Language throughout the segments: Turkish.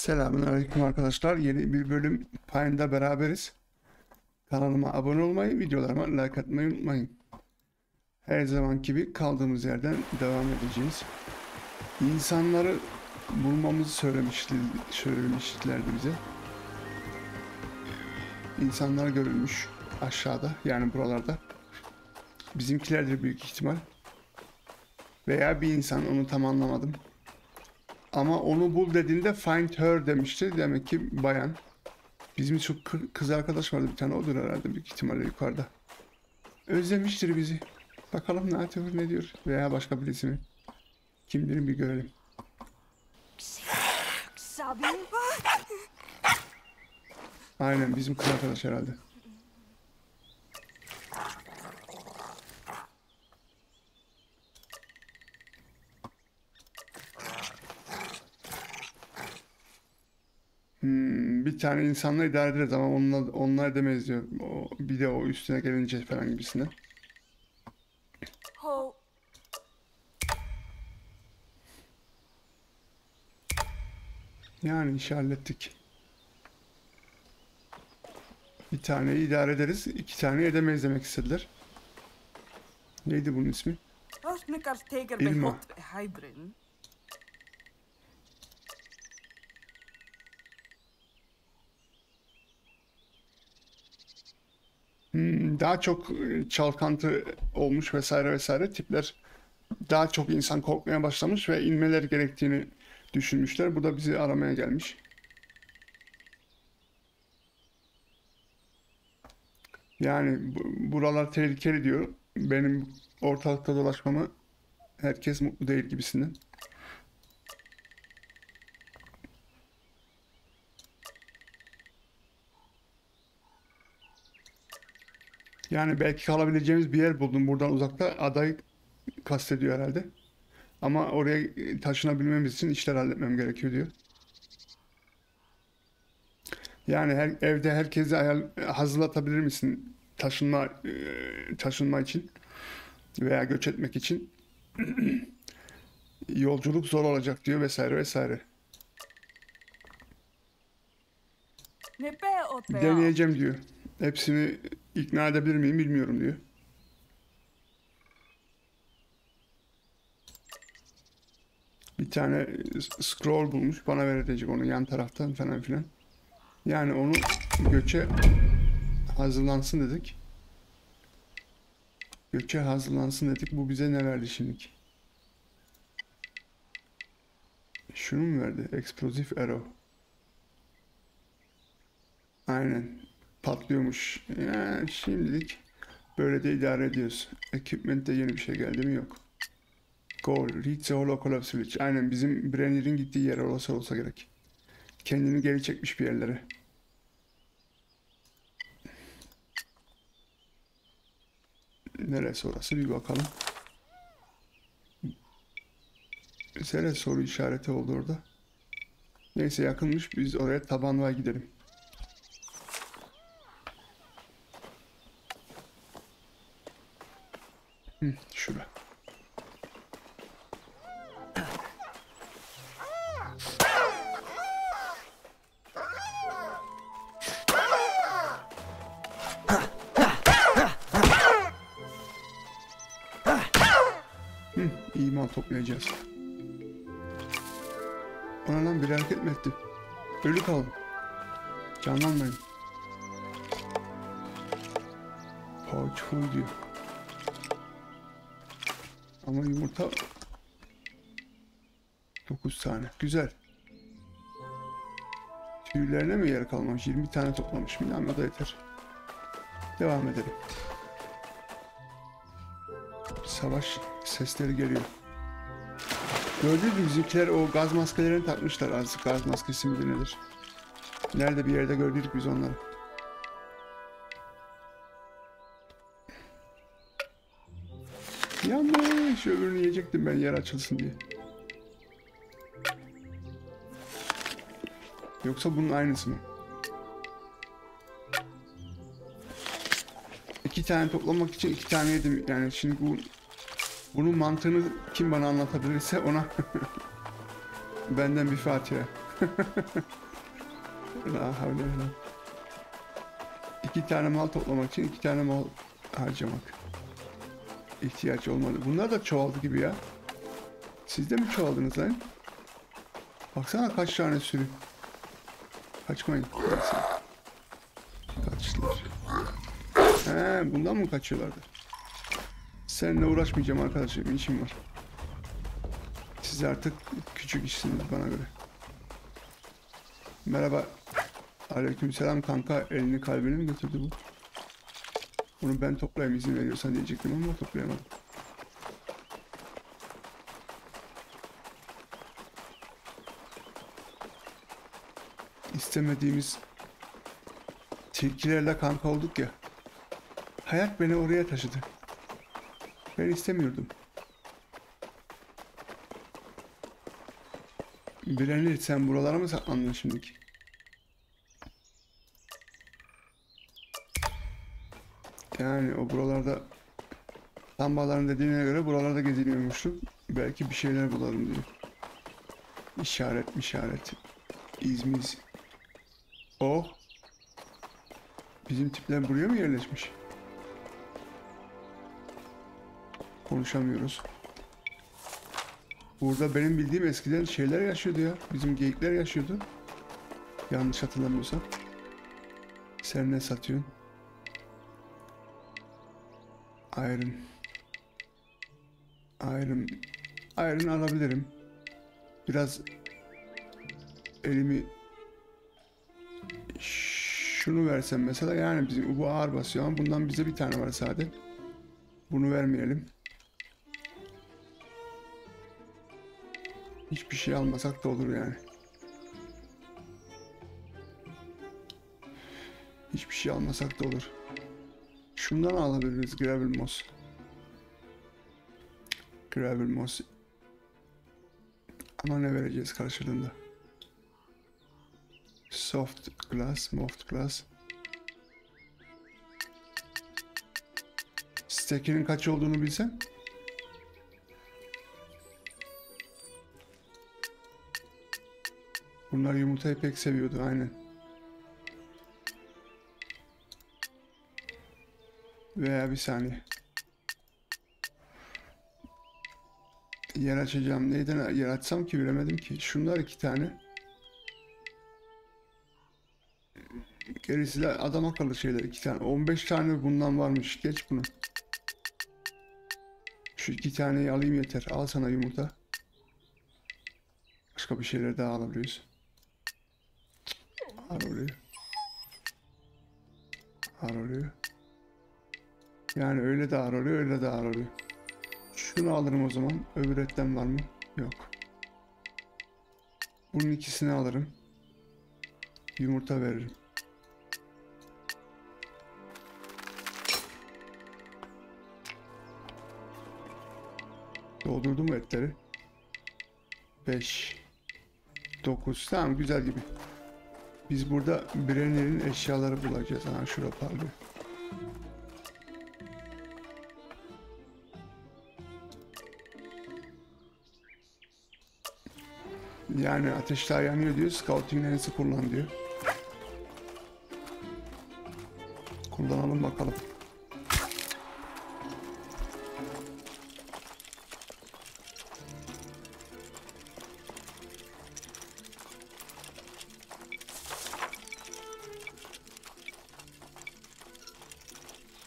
Selamünaleyküm arkadaşlar. Yeni bir bölüm Pine'da beraberiz. Kanalıma abone olmayı, videolarıma like atmayı unutmayın. Her zaman gibi kaldığımız yerden devam edeceğiz. İnsanları bulmamızı söylemişti, söylemişlerdi bize. İnsanlar görülmüş aşağıda yani buralarda. Bizimkilerdir büyük ihtimal. Veya bir insan onu tam anlamadım. Ama onu bul dediğinde find her demişti. Demek ki bayan. Bizim çok kı- kız arkadaş vardı bir tane odur herhalde büyük ihtimalle yukarıda. Özlemiştir bizi. Bakalım ne yapıyor ne diyor. Veya başka birisi mi? Kimdir bir görelim. Aynen bizim kız arkadaş herhalde. Hmm, bir tane insanla idare ederiz ama onunla, onunla edemeyiz diyor. O, bir de o üstüne gelince falan gibisinden. Ho. Yani işi hallettik. Bir taneyi idare ederiz, iki taneyi edemeyiz demek istediler. Neydi bunun ismi? Ilma. Daha çok e, çalkantı olmuş vesaire vesaire tipler daha çok insan korkmaya başlamış ve inmeleri gerektiğini düşünmüşler. Bu da bizi aramaya gelmiş. Yani bu- buralar tehlikeli diyor. Benim ortalıkta dolaşmamı herkes mutlu değil gibisinden. Yani belki kalabileceğimiz bir yer buldum buradan uzakta. Adayı kastediyor herhalde. Ama oraya taşınabilmemiz için işler halletmem gerekiyor diyor. Yani her, evde herkese hayal hazırlatabilir misin taşınma e, taşınma için veya göç etmek için yolculuk zor olacak diyor vesaire vesaire. Deneyeceğim diyor. Hepsini ikna edebilir miyim bilmiyorum diyor. Bir tane scroll bulmuş bana verecek onu yan taraftan falan filan. Yani onu göçe hazırlansın dedik. Göçe hazırlansın dedik. Bu bize ne verdi şimdiki? Şunu mu verdi? Explosive arrow. Aynen. Patlıyormuş. Yani şimdilik böyle de idare ediyoruz. Equipment'te yeni bir şey geldi mi yok. Goal. Reach the hollow switch. Aynen bizim Brenner'in gittiği yer olsa olsa gerek. Kendini geri çekmiş bir yerlere. Neresi orası bir bakalım. Sere soru işareti oldu orada. Neyse yakınmış biz oraya tabanlığa gidelim. Hı, şura. Hı, iyi mal toplayacağız. Ona lan bir hareket mi etti? Ölü kaldı. Canlanmayın. Pouch full diyor. Ama yumurta 9 tane. Güzel. Tüylerine mi yer kalmamış? 20 tane toplamış. O da yeter. Devam edelim. Savaş sesleri geliyor. Gördünüz mü bizimkiler o gaz maskelerini takmışlar artık gaz maskesi midir nedir? Nerede bir yerde gördük biz onları. Yanlış öbürünü yiyecektim ben yer açılsın diye. Yoksa bunun aynısı mı? İki tane toplamak için iki tane yedim. Yani şimdi bu bunun mantığını kim bana anlatabilirse ona benden bir Fatiha. La havle la. İki tane mal toplamak için iki tane mal harcamak. İhtiyaç olmadı. Bunlar da çoğaldı gibi ya. Siz de mi çoğaldınız lan? Baksana kaç tane sürü. Kaçmayın. Kaçtılar. He, bundan mı kaçıyorlardı? Seninle uğraşmayacağım arkadaşım. işim var. Siz artık küçük işsiniz bana göre. Merhaba. Aleykümselam kanka. Elini kalbini mi götürdü bu? Bunu ben toplayayım izin veriyorsan diyecektim ama toplayamadım. İstemediğimiz tilkilerle kanka olduk ya. Hayat beni oraya taşıdı. Ben istemiyordum. Bilenir sen buralara mı saklandın şimdiki? Yani o buralarda lambaların dediğine göre buralarda geziniyormuştu. Belki bir şeyler bulalım diyor. İşaret işaret. İzmiz. Oh. Bizim tipler buraya mı yerleşmiş? Konuşamıyoruz. Burada benim bildiğim eskiden şeyler yaşıyordu ya. Bizim geyikler yaşıyordu. Yanlış hatırlamıyorsam. Sen ne satıyorsun? Iron. Iron. Iron alabilirim. Biraz elimi şunu versem mesela yani bizim bu ağır basıyor ama bundan bize bir tane var sade. Bunu vermeyelim. Hiçbir şey almasak da olur yani. Hiçbir şey almasak da olur. Şundan alabiliriz Gravel Moss. Gravel Moss. Ama ne vereceğiz karşılığında? Soft glass, soft glass. Stack'inin kaç olduğunu bilsem. Bunlar yumurtayı pek seviyordu aynen. Veya bir saniye. Yer açacağım. Neyden yer açsam ki bilemedim ki. Şunlar iki tane. Gerisi de adam akıllı şeyler iki tane. 15 tane bundan varmış. Geç bunu. Şu iki taneyi alayım yeter. Al sana yumurta. Başka bir şeyler daha alabiliyoruz. Al oraya. Al oraya. Yani öyle de ağır öyle de ağır. Şunu alırım o zaman. Öbür etten var mı? Yok. Bunun ikisini alırım. Yumurta veririm. Doldurdum etleri? 5 9 Tamam güzel gibi. Biz burada Brenner'in eşyaları bulacağız. Ha şurada parlıyor. Yani ateşler yanıyor diyor. Scouting lensi kullan diyor. Kullanalım bakalım.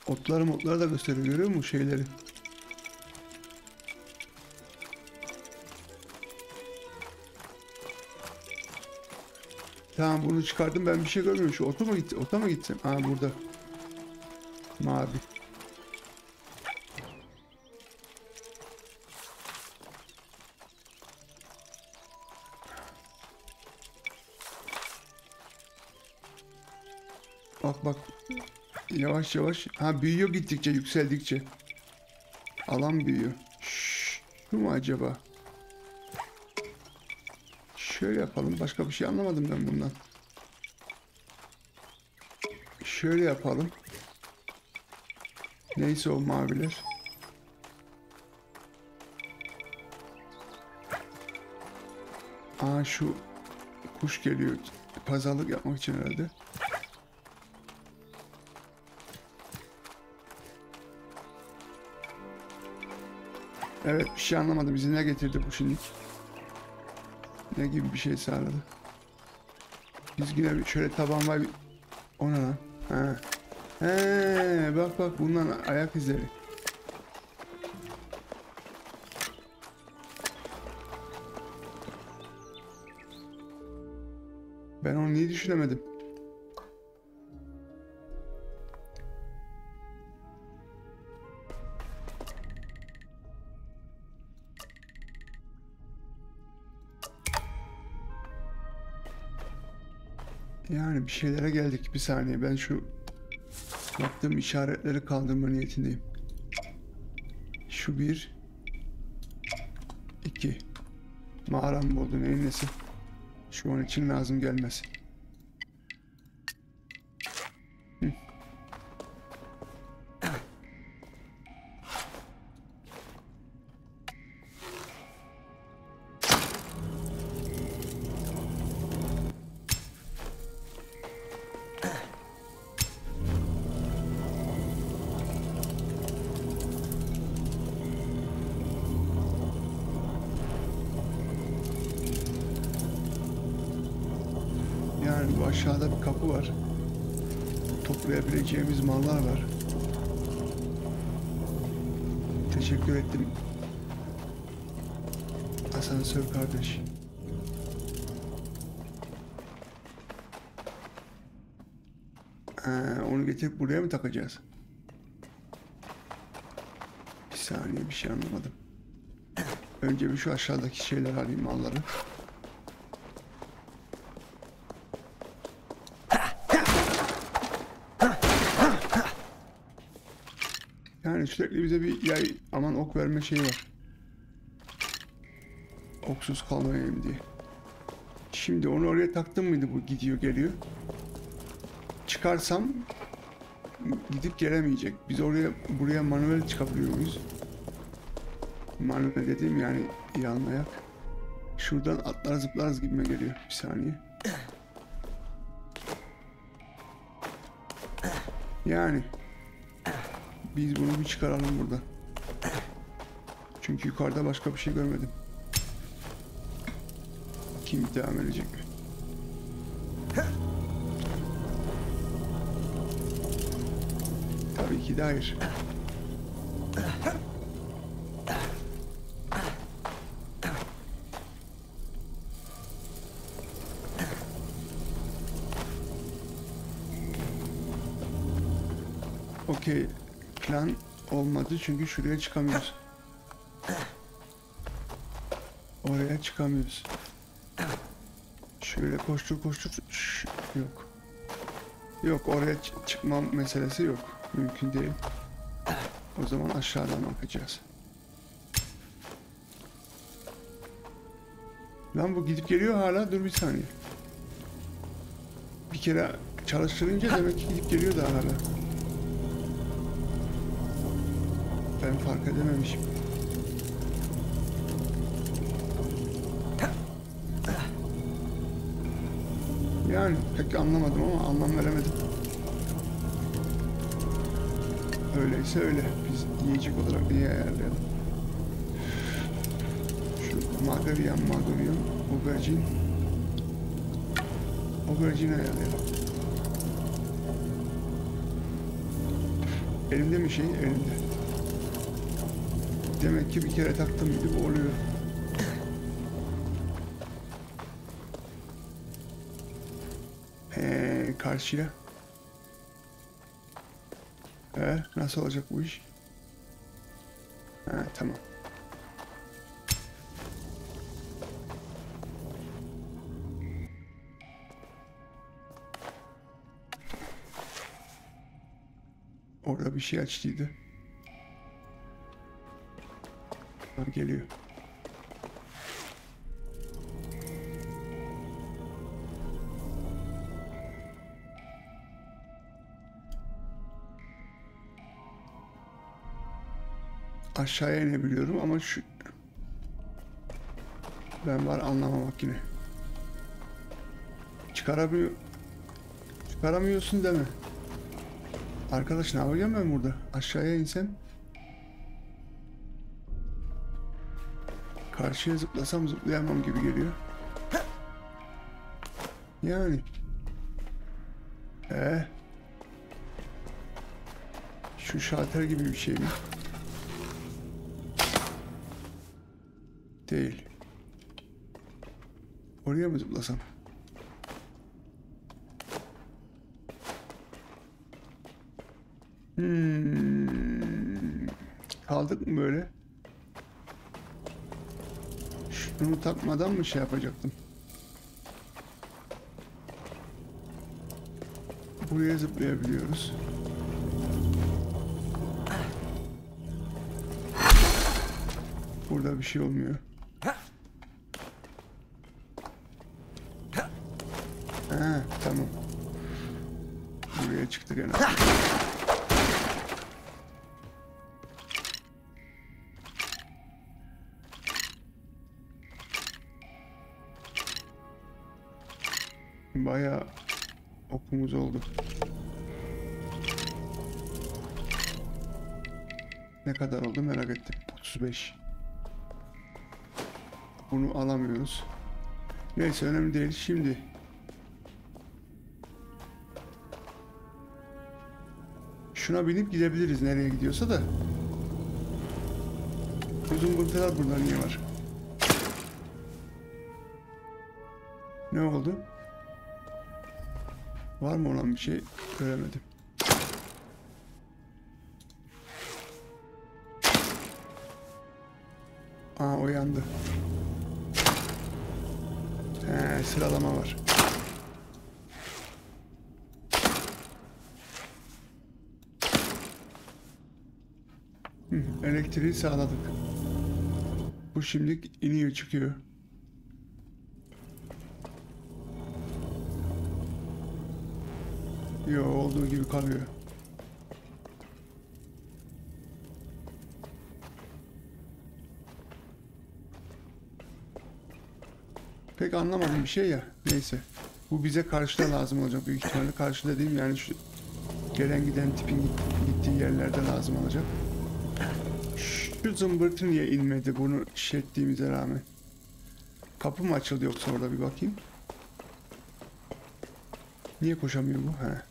Otları motları da gösteriyor görüyor musun şeyleri? Tamam bunu çıkardım ben bir şey görmüyorum. Şu ota mı gittim? Ota mı gittim? Aa burada. Mavi. Bak bak. Yavaş yavaş. Ha büyüyor gittikçe yükseldikçe. Alan büyüyor. Şşş, şu mu acaba? Şöyle yapalım. Başka bir şey anlamadım ben bundan. Şöyle yapalım. Neyse o maviler. Aa şu Kuş geliyor. Pazarlık yapmak için herhalde. Evet bir şey anlamadım. Bizi ne getirdi bu şimdi? Ne gibi bir şey sağladı? Biz yine şöyle taban var. O ne lan? Ha. He, bak bak bundan ayak izleri. Ben onu niye düşünemedim? Yani bir şeylere geldik. Bir saniye ben şu yaptığım işaretleri kaldırma niyetindeyim. Şu bir. iki. Mağaram mı oldu neyin nesi? Şu an için lazım gelmez. Aşağıda bir kapı var. Toplayabileceğimiz mallar var. Teşekkür ettim. Asansör kardeş. Ha, onu getirip buraya mı takacağız? Bir saniye bir şey anlamadım. Önce bir şu aşağıdaki şeyler alayım malları. Yani sürekli bize bir yay aman ok verme şeyi var. Oksuz kalmayayım diye. Şimdi onu oraya taktım mıydı bu gidiyor geliyor. Çıkarsam gidip gelemeyecek. Biz oraya buraya manuel çıkabiliyor muyuz? Manuel dediğim yani yan ayak. Şuradan atlar zıplarız gibime geliyor. Bir saniye. Yani biz bunu bir çıkaralım burada. Çünkü yukarıda başka bir şey görmedim. Kim devam edecek? Tabii ki de hayır. Olmadı çünkü şuraya çıkamıyoruz. Oraya çıkamıyoruz. Şöyle koştur koştur. Şş, yok. Yok oraya çı- çıkmam meselesi yok. Mümkün değil. O zaman aşağıdan bakacağız. Lan bu gidip geliyor hala. Dur bir saniye. Bir kere çalıştırınca demek ki gidip geliyor daha hala. Ben fark edememişim. Yani pek anlamadım ama anlam veremedim. Öyleyse öyle. Biz yiyecek olarak niye ayarlayalım? Şu Magarian, Magarian, Aubergine. Aubergine ayarlayalım. Elimde mi şey? Elimde. Demek ki bir kere taktım bu oluyor. He, karşıya. He, nasıl olacak bu iş? Ha, tamam. Orada bir şey açtıydı. Ha, geliyor. Aşağıya inebiliyorum ama şu... Ben var anlamamak yine. çıkaramıyor. Çıkaramıyorsun deme. Arkadaş ne yapacağım ben burada? Aşağıya insem. Karşıya zıplasam zıplayamam gibi geliyor. Yani. Ee. Şu şalter gibi bir şey mi? Değil. Oraya mı zıplasam? Hmm. Kaldık mı böyle? Şunu takmadan mı şey yapacaktım? Buraya zıplayabiliyoruz. Burada bir şey olmuyor. Kadar oldu merak ettim. 35. Bunu alamıyoruz. Neyse önemli değil. Şimdi şuna binip gidebiliriz nereye gidiyorsa da. Uzun bırtılar burada niye var? Ne oldu? Var mı olan bir şey göremedim. Aa o yandı. He, sıralama var. Elektriği sağladık. Bu şimdi iniyor çıkıyor. Yo olduğu gibi kalıyor. Pek anlamadım bir şey ya. Neyse. Bu bize karşıda lazım olacak büyük ihtimalle. Karşı dediğim yani şu gelen giden tipin git- gittiği yerlerde lazım olacak. Şu zımbırtı niye inmedi bunu iş ettiğimize rağmen? Kapı mı açıldı yoksa orada bir bakayım. Niye koşamıyor bu? He.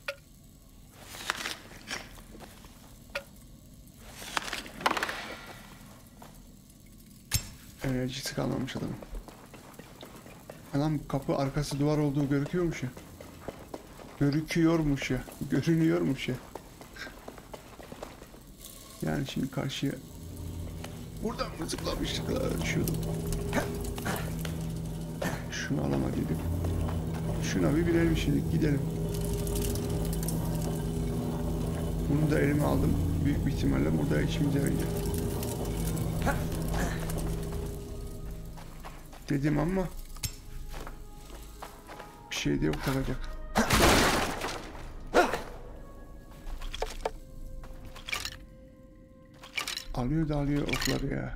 Enerjisi kalmamış adamın. Adam kapı arkası duvar olduğu görüküyormuş ya. Görüküyormuş ya. Görünüyormuş ya. Yani şimdi karşıya... Buradan mı zıplamıştık? Düşüyordum. Şunu alamadıydık. Şuna bir binelim şimdi gidelim. Bunu da elime aldım. Büyük bir ihtimalle burada işimize yarayacak. Dedim ama şey de yok takacak. Alıyor da alıyor okları ya.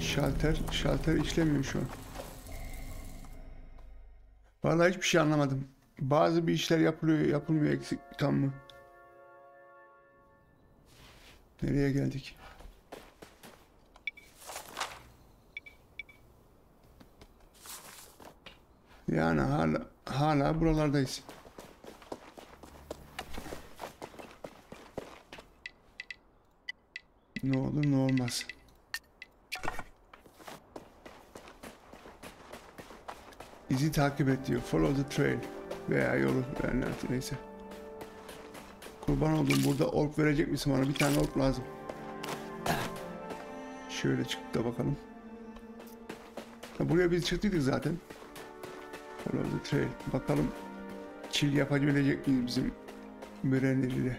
Şalter, şalter işlemiyor şu an. Vallahi hiçbir şey anlamadım. Bazı bir işler yapılıyor, yapılmıyor eksik tam mı? Nereye geldik? Yani hala hala buralardayız. Ne olur ne olmaz. İzi takip et diyor. Follow the trail. Veya yolu yani artık neyse. Kurban oldum burada ork verecek misin bana? Bir tane ork lazım. Şöyle çıkıp da bakalım. Buraya biz çıktıydık zaten. The trail. Bakalım çil yapabilecek miyiz bizim mürenleri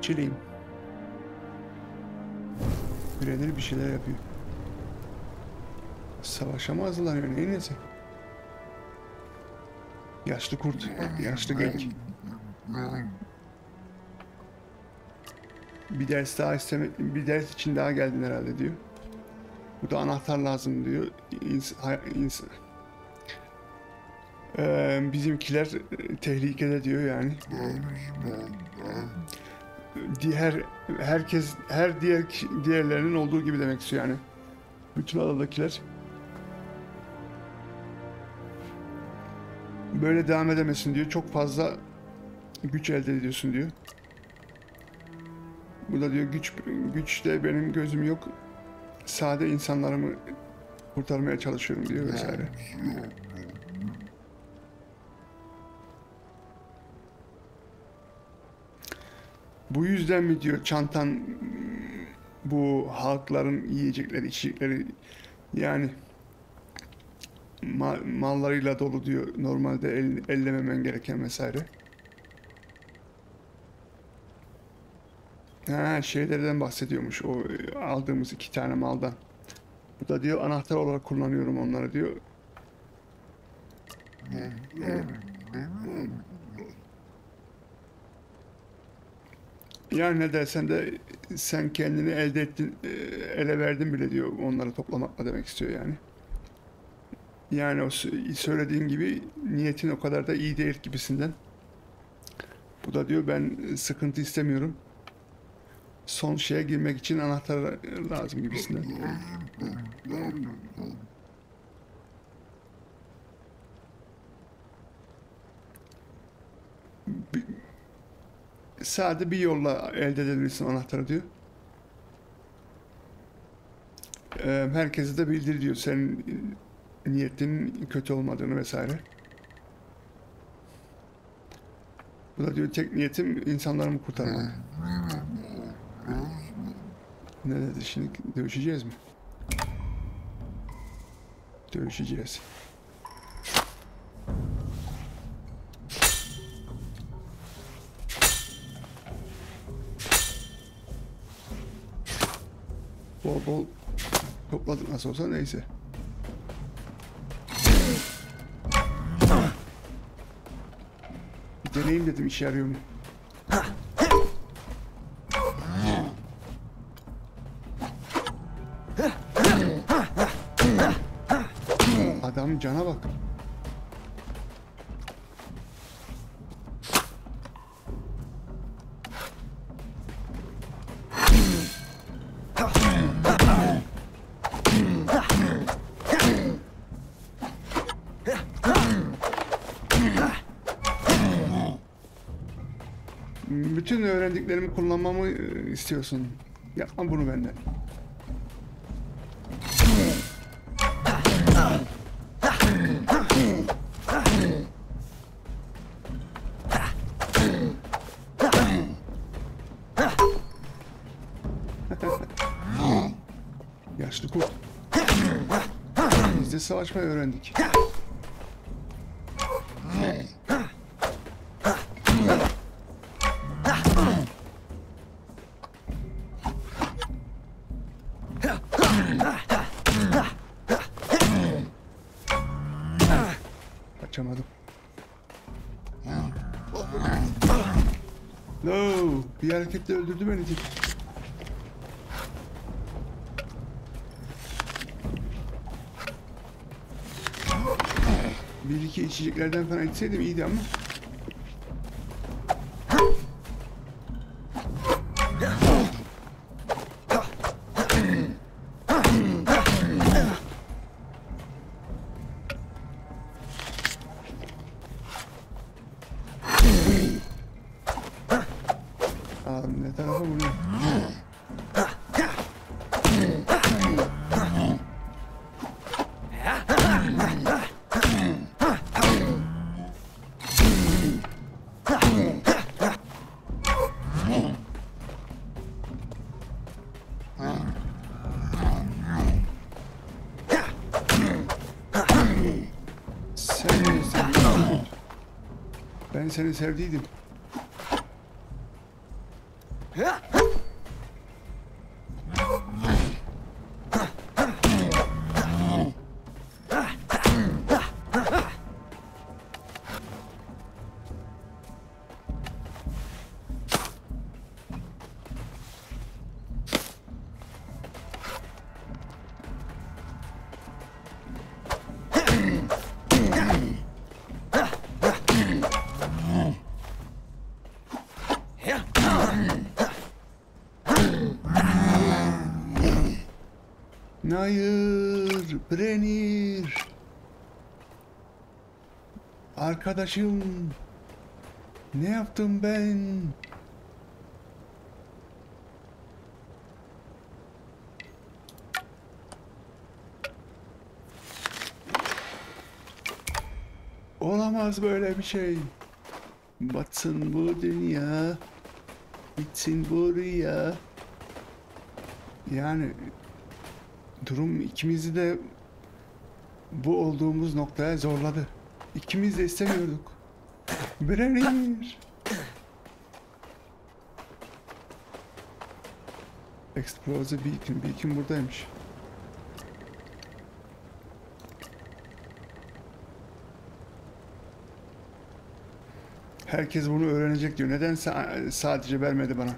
Çileyim. Mürenleri bir şeyler yapıyor. Savaşa hazırlanıyor ne neyse. Yaşlı kurt, yaşlı genç. Bir ders daha istemek, bir ders için daha geldin herhalde diyor. Burada anahtar lazım diyor. İns- ins- Ee, bizimkiler e, tehlikede diyor yani. Diğer herkes her diğer diğerlerinin olduğu gibi demek istiyor yani. Bütün adadakiler böyle devam edemesin diyor. Çok fazla güç elde ediyorsun diyor. Bu da diyor güç güçte benim gözüm yok. Sade insanlarımı kurtarmaya çalışıyorum diyor vesaire. Bu yüzden mi diyor çantan bu halkların yiyecekleri, içecekleri yani ma- mallarıyla dolu diyor. Normalde el- ellememen gereken vesaire. Ha, şeylerden bahsediyormuş o e, aldığımız iki tane maldan. Bu da diyor anahtar olarak kullanıyorum onları diyor. Yani ne dersen de sen kendini elde ettin, e, ele verdin bile diyor onları toplamakla demek istiyor yani. Yani o sö- söylediğin gibi niyetin o kadar da iyi değil gibisinden. Bu da diyor ben sıkıntı istemiyorum. Son şeye girmek için anahtar lazım gibisinden. Bir- Sade bir yolla elde edebilirsin anahtarı diyor. Ee, herkese de bildir diyor senin niyetinin kötü olmadığını vesaire. Bu da diyor tek niyetim insanlarımı kurtarmak. Ne şimdi dövüşeceğiz mi? Dövüşeceğiz. Bol bol topladık nasıl olsa neyse. Bir deneyim dedim işe yarıyor mu? Bütün öğrendiklerimi kullanmamı e, istiyorsun. Yapma bunu benden. Yaşlı kurt. Biz de savaşmayı öğrendik. No, bir hareketle öldürdü beni. Bir iki içeceklerden falan içseydim iyiydi ama. Seni sevdiydim. Hayır, Brenir. Arkadaşım. Ne yaptım ben? Olamaz böyle bir şey. Batsın bu dünya. Bitsin bu rüya. Yani durum ikimizi de bu olduğumuz noktaya zorladı. İkimiz de istemiyorduk. Brenir. Explore the beacon. Beacon buradaymış. Herkes bunu öğrenecek diyor. Neden sa- sadece vermedi bana?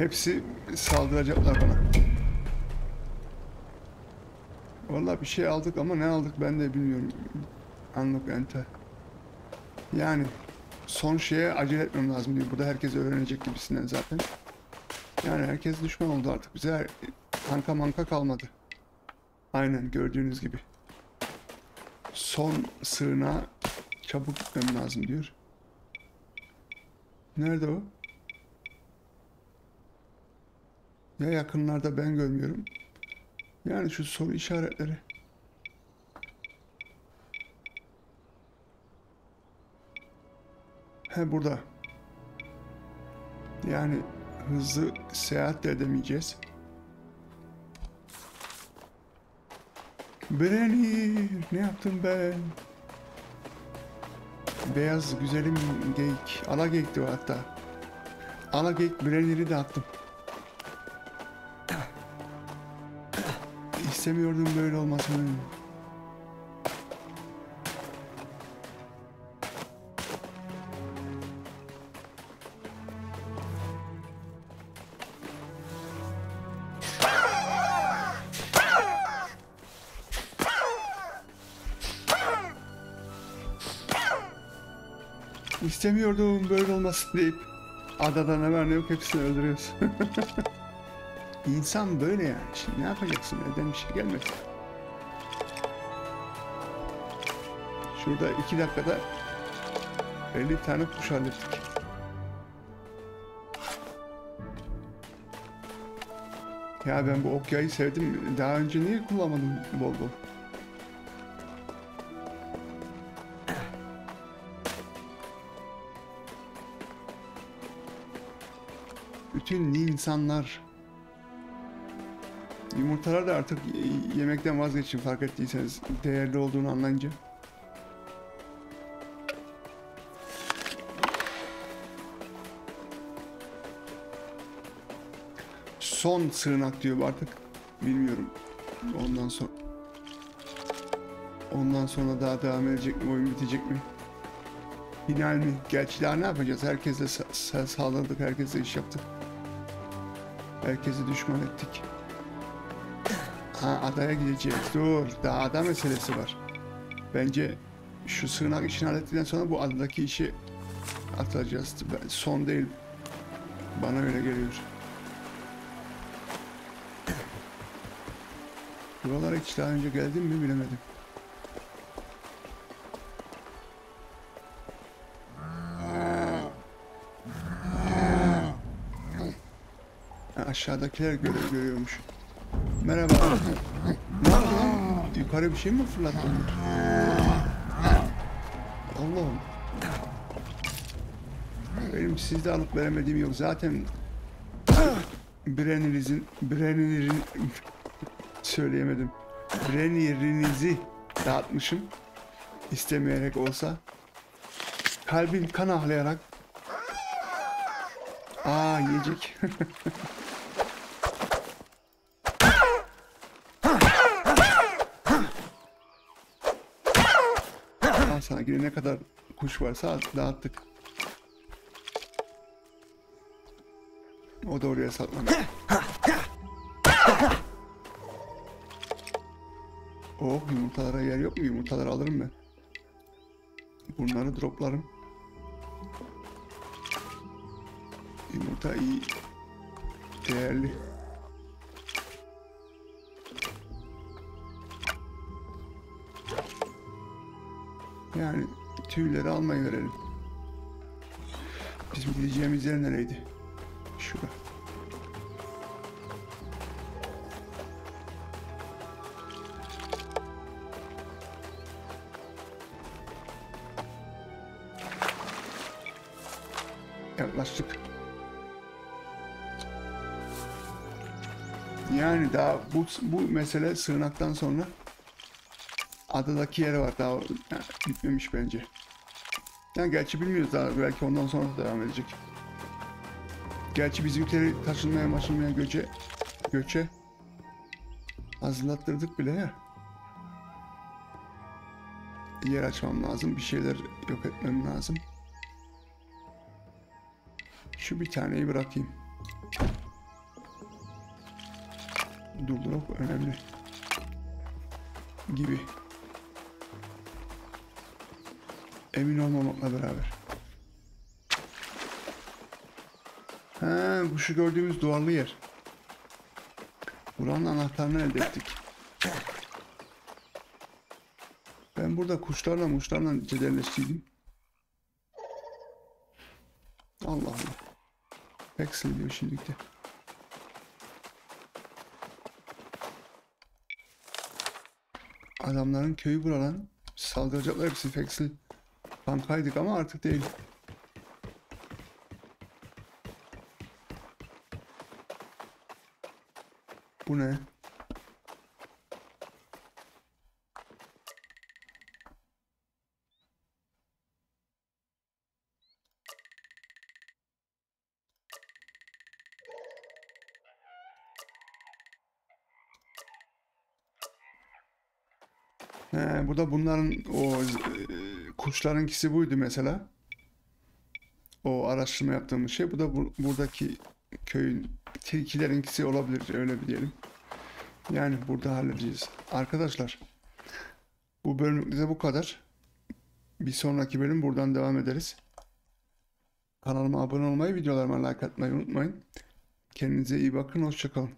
Hepsi saldıracaklar bana. Vallahi bir şey aldık ama ne aldık ben de bilmiyorum. Unlock enter. Yani son şeye acele etmem lazım diyor. Burada herkes öğrenecek gibisinden zaten. Yani herkes düşman oldu artık. Bize her- kanka manka kalmadı. Aynen gördüğünüz gibi. Son sığınağa çabuk gitmem lazım diyor. Nerede o? Ya yakınlarda ben görmüyorum. Yani şu soru işaretleri. He burada. Yani hızlı seyahat de edemeyeceğiz. Brenir, ne yaptım ben? Beyaz güzelim geyik. Ala geyikti o hatta. Ala geyik Brenner'i de attım. İstemiyordum böyle olmasını. İstemiyordum böyle olmasın deyip adada ne var ne yok hepsini öldürüyoruz. İnsan böyle yani. Şimdi ne yapacaksın? Neden bir şey gelmedi? Şurada iki dakikada 50 tane kuş hallettik. Ya ben bu okyayı sevdim. Daha önce niye kullanmadım bol bol? Bütün insanlar Yumurtalar da artık yemekten vazgeçin fark ettiyseniz değerli olduğunu anlayınca. Son sığınak diyor artık. Bilmiyorum. Ondan sonra Ondan sonra daha devam edecek mi, oyun bitecek mi? Final mi? Gerçi daha ne yapacağız? Herkese sa- sa- saldırdık, herkese iş yaptık. Herkesi düşman ettik. Ha adaya gideceğiz. Dur. Daha ada meselesi var. Bence şu sığınak işini hallettikten sonra bu adadaki işi atacağız. Ben- Son değil. Bana öyle geliyor. Buralara hiç daha önce geldim mi bilemedim. Aşağıdakiler görüyor. Merhaba. ne lan? Yukarı bir şey mi fırlattın? Allah'ım. Benim sizde alıp veremediğim yok. Zaten Brenner'inizin Brenner'in söyleyemedim. Brenner'inizi dağıtmışım. İstemeyerek olsa. Kalbim kan ahlayarak Aa yiyecek. Yine ne kadar kuş varsa dağıttık. O da oraya saklanıyor. Oh yumurtalara yer yok mu? Yumurtaları alırım ben. Bunları droplarım. Yumurta iyi. Değerli. Yani tüyleri almayı verelim. Bizim gideceğimiz yer nereydi? Şura. Yaklaştık. Yani daha bu, bu mesele sığınaktan sonra adadaki yeri var daha bitmemiş bence. Yani gerçi bilmiyoruz daha belki ondan sonra da devam edecek. Gerçi bizimkileri taşınmaya maşınmaya göçe göçe hazırlattırdık bile ya. Yer açmam lazım. Bir şeyler yok etmem lazım. Şu bir taneyi bırakayım. Durdurup önemli. Gibi. Emin olmamakla beraber. Ha, bu şu gördüğümüz duvarlı yer. Buranın anahtarını elde ettik. Ben burada kuşlarla muşlarla cederleştiydim. Allah Allah. Pexel diyor şimdilikte. Adamların köyü buralan saldıracaklar hepsi Pexel. Kankaydık ama artık değil. Bu ne? He, bu da bunların o kuşlarınkisi buydu mesela. O araştırma yaptığımız şey. Bu da bu- buradaki köyün tilkilerinkisi olabilir öyle bir diyelim. Yani burada halledeceğiz. Arkadaşlar bu bölümlük de bu kadar. Bir sonraki bölüm buradan devam ederiz. Kanalıma abone olmayı, videolarıma like atmayı unutmayın. Kendinize iyi bakın, hoşçakalın.